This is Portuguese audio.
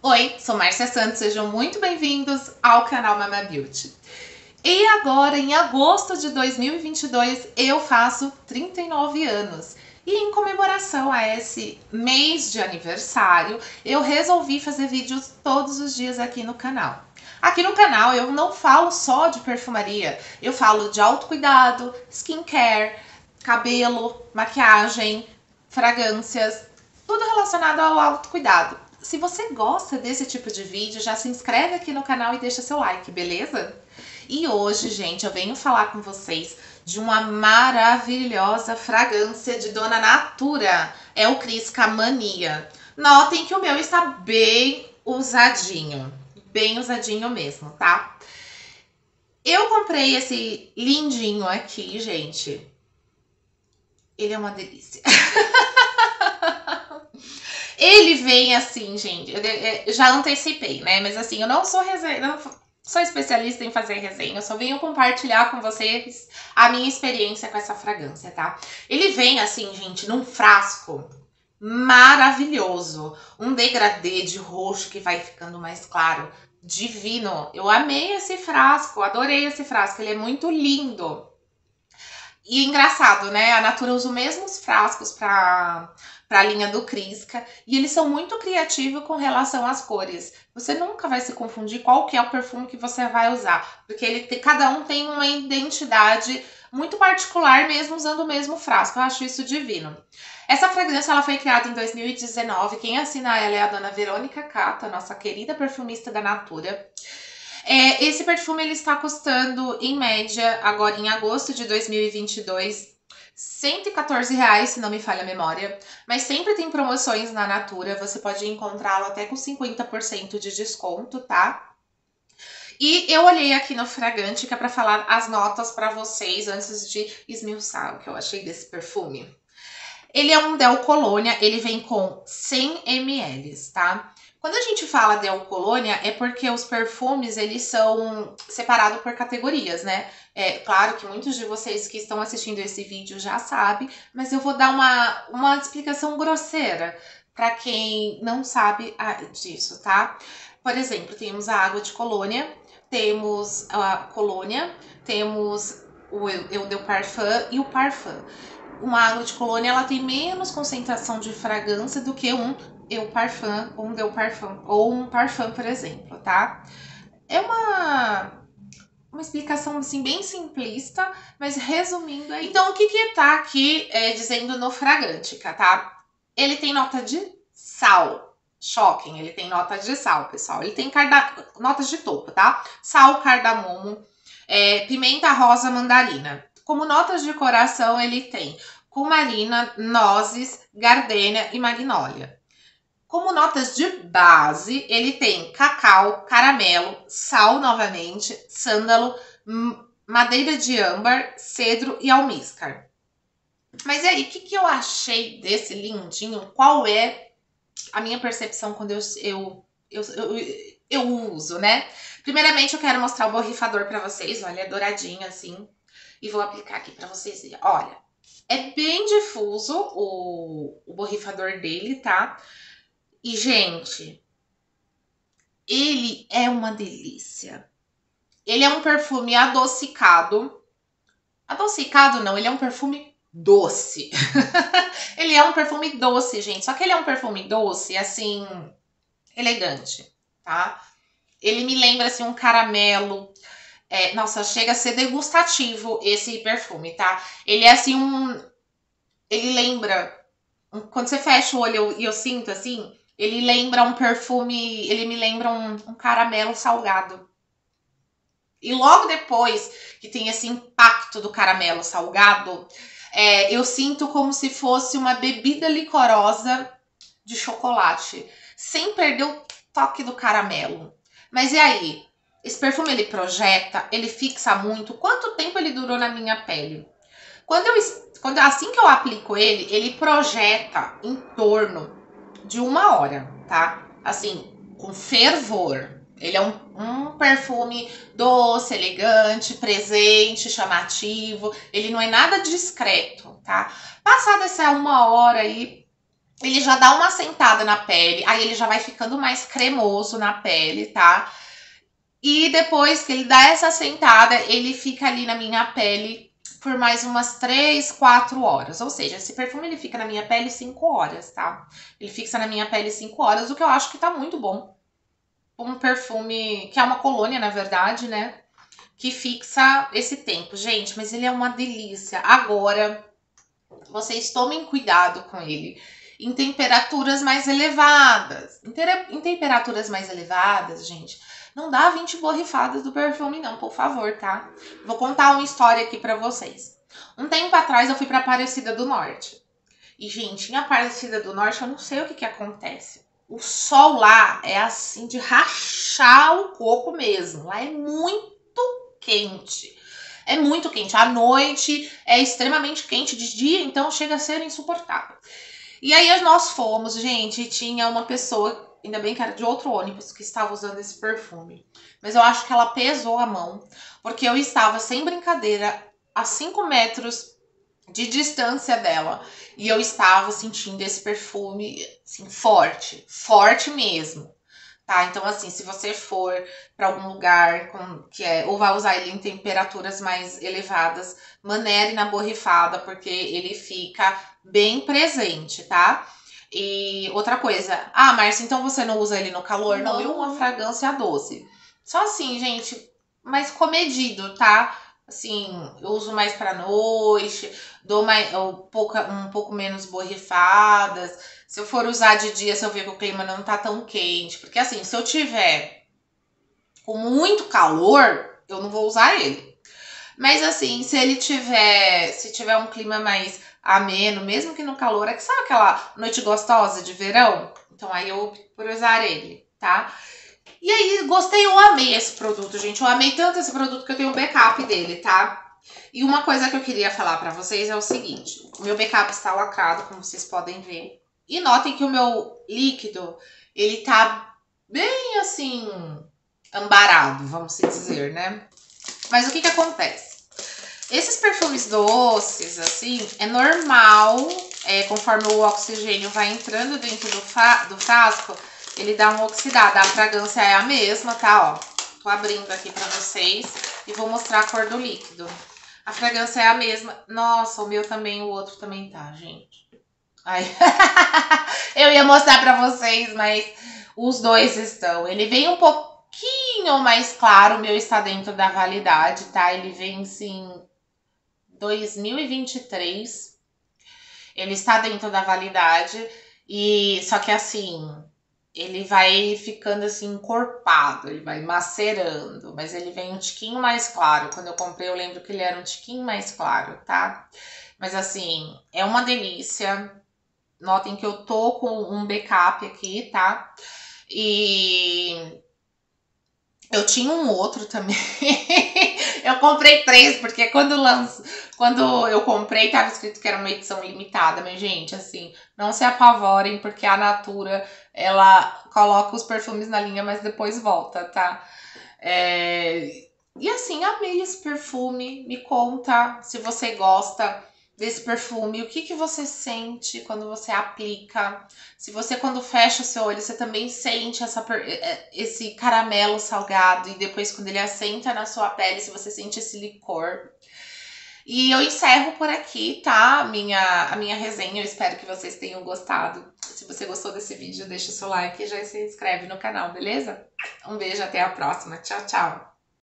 Oi, sou Márcia Santos, sejam muito bem-vindos ao canal Mama Beauty. E agora, em agosto de 2022, eu faço 39 anos. E em comemoração a esse mês de aniversário, eu resolvi fazer vídeos todos os dias aqui no canal. Aqui no canal eu não falo só de perfumaria, eu falo de autocuidado, skincare, cabelo, maquiagem, fragrâncias, tudo relacionado ao autocuidado. Se você gosta desse tipo de vídeo, já se inscreve aqui no canal e deixa seu like, beleza? E hoje, gente, eu venho falar com vocês de uma maravilhosa fragrância de Dona Natura. É o Crisca Mania. Notem que o meu está bem usadinho. Bem usadinho mesmo, tá? Eu comprei esse lindinho aqui, gente. Ele é uma delícia. Ele vem assim, gente. Eu já antecipei, né? Mas assim, eu não sou resenha, não sou especialista em fazer resenha, eu só venho compartilhar com vocês a minha experiência com essa fragrância, tá? Ele vem assim, gente, num frasco maravilhoso, um degradê de roxo que vai ficando mais claro, divino. Eu amei esse frasco, adorei esse frasco, ele é muito lindo. E engraçado, né? A Natura usa os mesmos frascos para para a linha do Crisca, e eles são muito criativos com relação às cores. Você nunca vai se confundir qual que é o perfume que você vai usar, porque ele cada um tem uma identidade muito particular mesmo usando o mesmo frasco. Eu acho isso divino. Essa fragrância ela foi criada em 2019. Quem assina ela é a dona Verônica Cata, nossa querida perfumista da Natura. É, esse perfume ele está custando, em média, agora em agosto de 2022, 114 reais, se não me falha a memória. Mas sempre tem promoções na Natura, você pode encontrá-lo até com 50% de desconto, tá? E eu olhei aqui no Fragante, que é para falar as notas para vocês antes de esmiuçar o que eu achei desse perfume. Ele é um Del Colônia, ele vem com 100 ml, tá? Quando a gente fala de colônia, é porque os perfumes, eles são separados por categorias, né? É claro que muitos de vocês que estão assistindo esse vídeo já sabem, mas eu vou dar uma, uma explicação grosseira para quem não sabe disso, tá? Por exemplo, temos a água de colônia, temos a colônia, temos o Eau de Parfum e o Parfum. Uma água de colônia, ela tem menos concentração de fragrância do que um eu parfum, um deu parfum, ou um parfum, por exemplo, tá? É uma uma explicação assim bem simplista, mas resumindo aí. Então, o que que tá aqui é, dizendo no Fragrantica, tá? Ele tem nota de sal. Shocking, ele tem nota de sal, pessoal. Ele tem carda... notas de topo, tá? Sal, cardamomo, é, pimenta rosa, mandarina. Como notas de coração, ele tem cumarina, nozes, gardênia e magnólia. Como notas de base, ele tem cacau, caramelo, sal novamente, sândalo, madeira de âmbar, cedro e almíscar. Mas e aí, o que, que eu achei desse lindinho? Qual é a minha percepção quando eu, eu, eu, eu, eu uso, né? Primeiramente, eu quero mostrar o borrifador para vocês. Olha, é douradinho assim. E vou aplicar aqui para vocês verem. Olha, é bem difuso o, o borrifador dele, tá? E, gente, ele é uma delícia. Ele é um perfume adocicado. Adocicado não, ele é um perfume doce. ele é um perfume doce, gente. Só que ele é um perfume doce, assim, elegante, tá? Ele me lembra, assim, um caramelo. É, nossa, chega a ser degustativo esse perfume, tá? Ele é, assim, um... Ele lembra... Quando você fecha o olho e eu, eu sinto, assim, ele lembra um perfume, ele me lembra um, um caramelo salgado. E logo depois que tem esse impacto do caramelo salgado, é, eu sinto como se fosse uma bebida licorosa de chocolate, sem perder o toque do caramelo. Mas e aí? Esse perfume ele projeta, ele fixa muito. Quanto tempo ele durou na minha pele? Quando eu, quando, assim que eu aplico ele, ele projeta em torno de uma hora, tá? Assim, com fervor. Ele é um, um perfume doce, elegante, presente, chamativo. Ele não é nada discreto, tá? Passada essa uma hora aí, ele já dá uma sentada na pele, aí ele já vai ficando mais cremoso na pele, tá? E depois que ele dá essa sentada, ele fica ali na minha pele por mais umas 3, 4 horas. Ou seja, esse perfume ele fica na minha pele 5 horas, tá? Ele fixa na minha pele 5 horas, o que eu acho que tá muito bom. Um perfume que é uma colônia, na verdade, né? Que fixa esse tempo. Gente, mas ele é uma delícia. Agora, vocês tomem cuidado com ele em temperaturas mais elevadas. Em temperaturas mais elevadas, gente, não dá 20 borrifadas do perfume não, por favor, tá? Vou contar uma história aqui para vocês. Um tempo atrás eu fui para Aparecida do Norte. E, gente, em Aparecida do Norte eu não sei o que que acontece. O sol lá é assim de rachar o coco mesmo. Lá é muito quente. É muito quente. À noite é extremamente quente de dia, então chega a ser insuportável. E aí nós fomos, gente, tinha uma pessoa, ainda bem que era de outro ônibus, que estava usando esse perfume. Mas eu acho que ela pesou a mão, porque eu estava, sem brincadeira, a 5 metros de distância dela. E eu estava sentindo esse perfume, assim, forte. Forte mesmo. Tá? Então, assim, se você for para algum lugar com, que é, ou vai usar ele em temperaturas mais elevadas, manere na borrifada, porque ele fica bem presente, tá? E outra coisa, ah, Márcia, então você não usa ele no calor? Não, não uma fragrância doce. Só assim, gente, mais comedido, tá? Assim, eu uso mais pra noite, dou mais, um, pouco, um pouco menos borrifadas. Se eu for usar de dia, se eu ver que o clima não tá tão quente. Porque assim, se eu tiver com muito calor, eu não vou usar ele. Mas assim, se ele tiver, se tiver um clima mais ameno, mesmo que no calor, é que sabe aquela noite gostosa de verão? Então aí eu opto por usar ele, tá? E aí, gostei, eu amei esse produto, gente. Eu amei tanto esse produto que eu tenho backup dele, tá? E uma coisa que eu queria falar para vocês é o seguinte: o meu backup está lacrado, como vocês podem ver. E notem que o meu líquido, ele tá bem assim, ambarado, vamos dizer, né? Mas o que que acontece? Esses perfumes doces, assim, é normal, é, conforme o oxigênio vai entrando dentro do, do frasco, ele dá uma oxidada. A fragrância é a mesma, tá? Ó, tô abrindo aqui pra vocês e vou mostrar a cor do líquido. A fragrância é a mesma. Nossa, o meu também, o outro também tá, gente. Ai. Eu ia mostrar pra vocês, mas os dois estão. Ele vem um pouquinho mais claro, o meu está dentro da validade, tá? Ele vem, sim, 2023. Ele está dentro da validade e só que assim, ele vai ficando assim encorpado, ele vai macerando, mas ele vem um tiquinho mais claro. Quando eu comprei, eu lembro que ele era um tiquinho mais claro, tá? Mas assim, é uma delícia. Notem que eu tô com um backup aqui, tá? E eu tinha um outro também. eu comprei três, porque quando lanço, quando eu comprei, tava escrito que era uma edição limitada, mas, gente, assim, não se apavorem, porque a Natura, ela coloca os perfumes na linha, mas depois volta, tá? É... E assim, amei esse perfume. Me conta se você gosta desse perfume, o que, que você sente quando você aplica. Se você, quando fecha o seu olho, você também sente essa, é, esse caramelo salgado, e depois, quando ele assenta na sua pele, se você sente esse licor. E eu encerro por aqui, tá? Minha, a minha resenha. Eu espero que vocês tenham gostado. Se você gostou desse vídeo, deixa o seu like e já se inscreve no canal, beleza? Um beijo, até a próxima. Tchau, tchau!